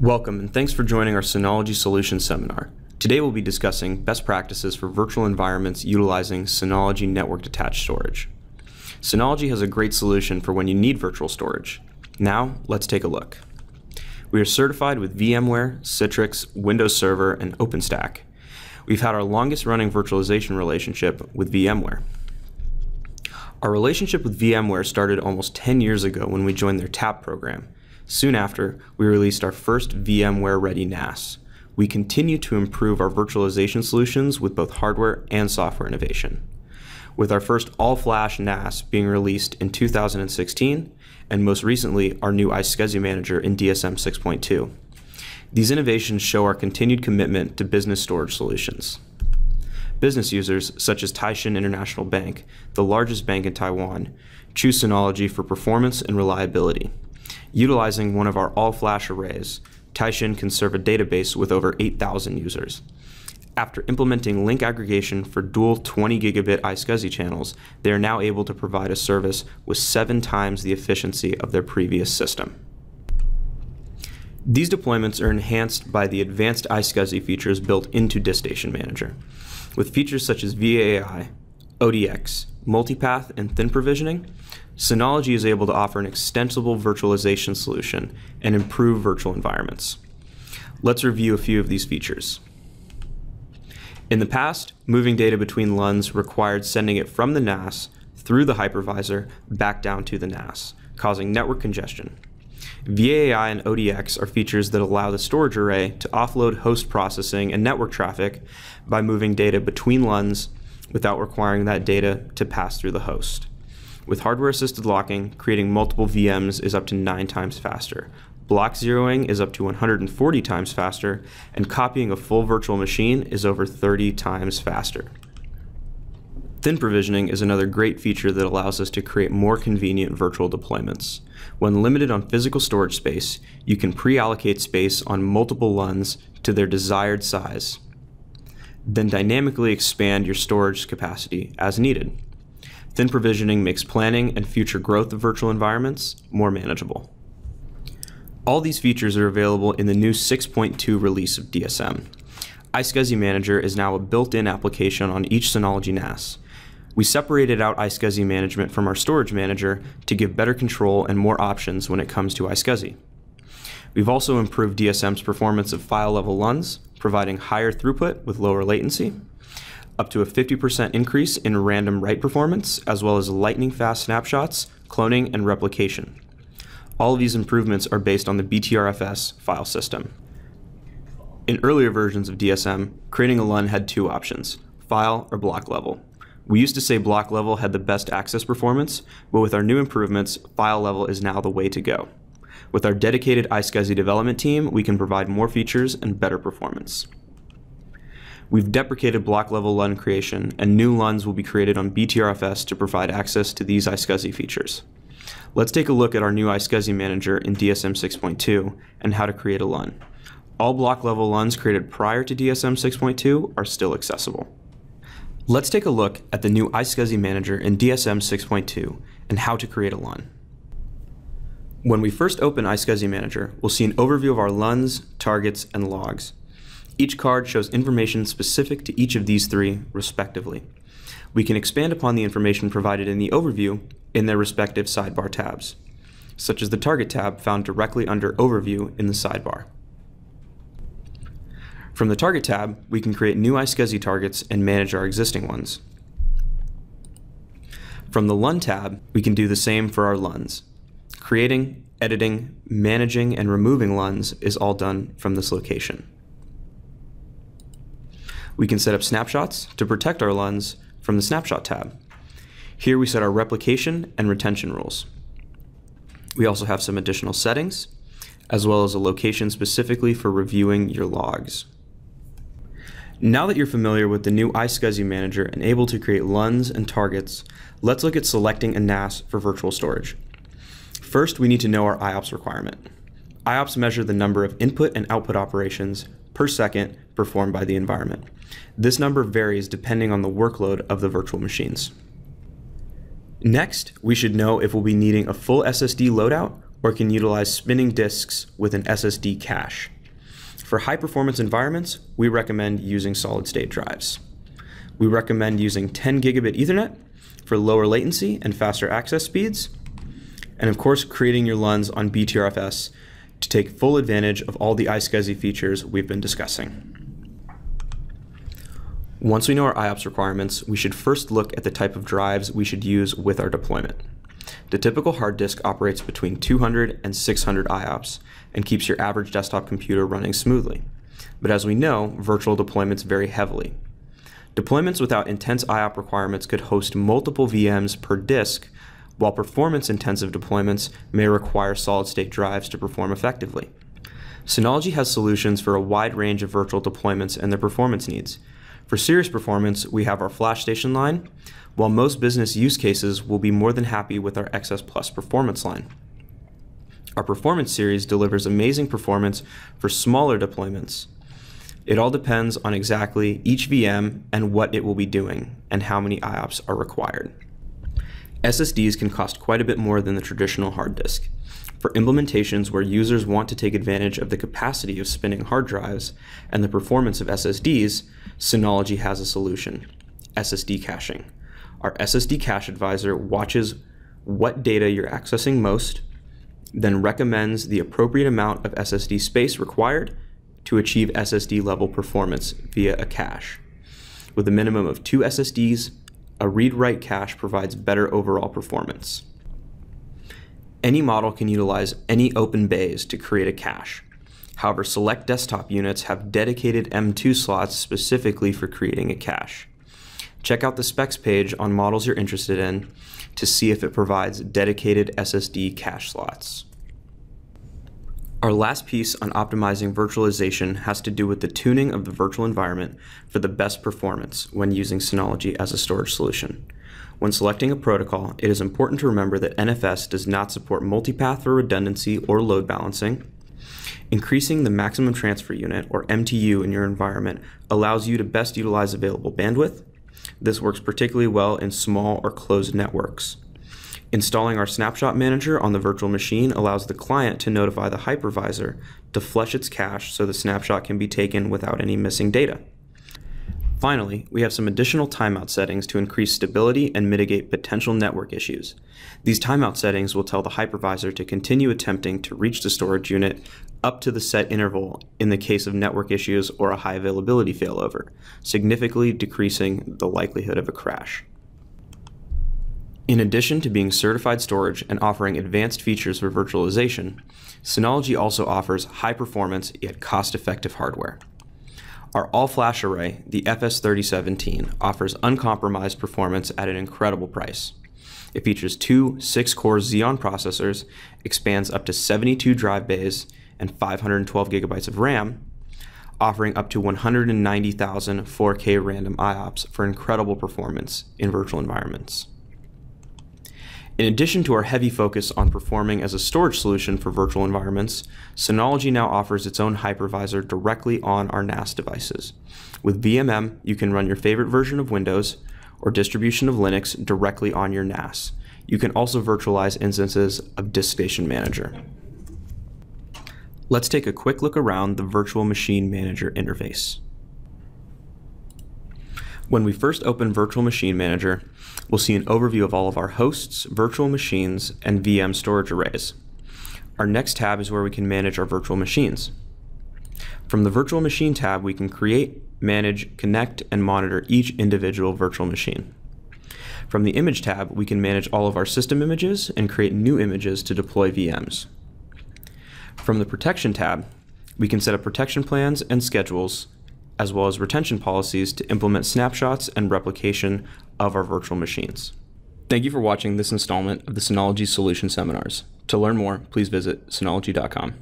Welcome and thanks for joining our Synology Solutions seminar. Today we'll be discussing best practices for virtual environments utilizing Synology network attached storage. Synology has a great solution for when you need virtual storage. Now, let's take a look. We are certified with VMware, Citrix, Windows Server, and OpenStack. We've had our longest running virtualization relationship with VMware. Our relationship with VMware started almost 10 years ago when we joined their TAP program, Soon after, we released our first VMware Ready NAS. We continue to improve our virtualization solutions with both hardware and software innovation. With our first all-flash NAS being released in 2016, and most recently our new iSCSI manager in DSM 6.2. These innovations show our continued commitment to business storage solutions. Business users, such as Taishin International Bank, the largest bank in Taiwan, choose Synology for performance and reliability. Utilizing one of our all-flash arrays, Taishin can serve a database with over 8,000 users. After implementing link aggregation for dual 20 gigabit iSCSI channels, they are now able to provide a service with seven times the efficiency of their previous system. These deployments are enhanced by the advanced iSCSI features built into DiskStation Manager. With features such as VAAI, ODX, multipath, and thin provisioning, Synology is able to offer an extensible virtualization solution and improve virtual environments. Let's review a few of these features. In the past, moving data between LUNs required sending it from the NAS through the hypervisor back down to the NAS, causing network congestion. VAAI and ODX are features that allow the storage array to offload host processing and network traffic by moving data between LUNs without requiring that data to pass through the host. With hardware assisted locking, creating multiple VMs is up to 9 times faster. Block zeroing is up to 140 times faster, and copying a full virtual machine is over 30 times faster. Thin provisioning is another great feature that allows us to create more convenient virtual deployments. When limited on physical storage space, you can pre-allocate space on multiple LUNs to their desired size. Then dynamically expand your storage capacity as needed. Thin provisioning makes planning and future growth of virtual environments more manageable. All these features are available in the new 6.2 release of DSM. iSCSI Manager is now a built-in application on each Synology NAS. We separated out iSCSI management from our storage manager to give better control and more options when it comes to iSCSI. We've also improved DSM's performance of file level LUNs, providing higher throughput with lower latency, up to a 50% increase in random write performance, as well as lightning fast snapshots, cloning, and replication. All of these improvements are based on the BTRFS file system. In earlier versions of DSM, creating a LUN had two options, file or block level. We used to say block level had the best access performance, but with our new improvements, file level is now the way to go. With our dedicated iSCSI development team, we can provide more features and better performance. We've deprecated block level LUN creation, and new LUNs will be created on BTRFS to provide access to these iSCSI features. Let's take a look at our new iSCSI manager in DSM 6.2 and how to create a LUN. All block level LUNs created prior to DSM 6.2 are still accessible. Let's take a look at the new iSCSI manager in DSM 6.2 and how to create a LUN. When we first open iSCSI manager, we'll see an overview of our LUNs, targets, and logs. Each card shows information specific to each of these three, respectively. We can expand upon the information provided in the overview in their respective sidebar tabs, such as the Target tab found directly under Overview in the sidebar. From the Target tab, we can create new iSCSI targets and manage our existing ones. From the LUN tab, we can do the same for our LUNs. Creating, editing, managing, and removing LUNs is all done from this location. We can set up snapshots to protect our LUNs from the Snapshot tab. Here we set our replication and retention rules. We also have some additional settings, as well as a location specifically for reviewing your logs. Now that you're familiar with the new iSCSI Manager and able to create LUNs and targets, let's look at selecting a NAS for virtual storage. First, we need to know our IOPS requirement. IOPS measure the number of input and output operations per second performed by the environment. This number varies depending on the workload of the virtual machines. Next, we should know if we'll be needing a full SSD loadout or can utilize spinning disks with an SSD cache. For high performance environments, we recommend using solid state drives. We recommend using 10 gigabit Ethernet for lower latency and faster access speeds. And of course, creating your LUNs on BTRFS to take full advantage of all the iSCSI features we've been discussing. Once we know our IOPS requirements, we should first look at the type of drives we should use with our deployment. The typical hard disk operates between 200 and 600 IOPS and keeps your average desktop computer running smoothly. But as we know, virtual deployments vary heavily. Deployments without intense IOP requirements could host multiple VMs per disk, while performance-intensive deployments may require solid-state drives to perform effectively. Synology has solutions for a wide range of virtual deployments and their performance needs. For serious performance, we have our FlashStation line, while most business use cases will be more than happy with our XS Plus performance line. Our performance series delivers amazing performance for smaller deployments. It all depends on exactly each VM and what it will be doing and how many IOPS are required. SSDs can cost quite a bit more than the traditional hard disk. For implementations where users want to take advantage of the capacity of spinning hard drives and the performance of SSDs, Synology has a solution SSD caching. Our SSD cache advisor watches what data you're accessing most, then recommends the appropriate amount of SSD space required to achieve SSD level performance via a cache. With a minimum of two SSDs, a read-write cache provides better overall performance. Any model can utilize any open bays to create a cache. However, select desktop units have dedicated M2 slots specifically for creating a cache. Check out the specs page on models you're interested in to see if it provides dedicated SSD cache slots. Our last piece on optimizing virtualization has to do with the tuning of the virtual environment for the best performance when using Synology as a storage solution. When selecting a protocol, it is important to remember that NFS does not support multipath for redundancy or load balancing. Increasing the maximum transfer unit, or MTU, in your environment allows you to best utilize available bandwidth. This works particularly well in small or closed networks. Installing our snapshot manager on the virtual machine allows the client to notify the hypervisor to flush its cache so the snapshot can be taken without any missing data. Finally, we have some additional timeout settings to increase stability and mitigate potential network issues. These timeout settings will tell the hypervisor to continue attempting to reach the storage unit up to the set interval in the case of network issues or a high availability failover, significantly decreasing the likelihood of a crash. In addition to being certified storage and offering advanced features for virtualization, Synology also offers high performance yet cost effective hardware. Our all flash array, the FS3017, offers uncompromised performance at an incredible price. It features two 6 core Xeon processors, expands up to 72 drive bays, and 512 gigabytes of RAM, offering up to 190,000 4K random IOPS for incredible performance in virtual environments. In addition to our heavy focus on performing as a storage solution for virtual environments, Synology now offers its own hypervisor directly on our NAS devices. With VMM, you can run your favorite version of Windows or distribution of Linux directly on your NAS. You can also virtualize instances of DiskStation Manager. Let's take a quick look around the Virtual Machine Manager interface. When we first open Virtual Machine Manager, we'll see an overview of all of our hosts, virtual machines, and VM storage arrays. Our next tab is where we can manage our virtual machines. From the Virtual Machine tab, we can create, manage, connect, and monitor each individual virtual machine. From the Image tab, we can manage all of our system images and create new images to deploy VMs. From the Protection tab, we can set up protection plans and schedules as well as retention policies to implement snapshots and replication of our virtual machines. Thank you for watching this installment of the Synology Solution Seminars. To learn more, please visit synology.com.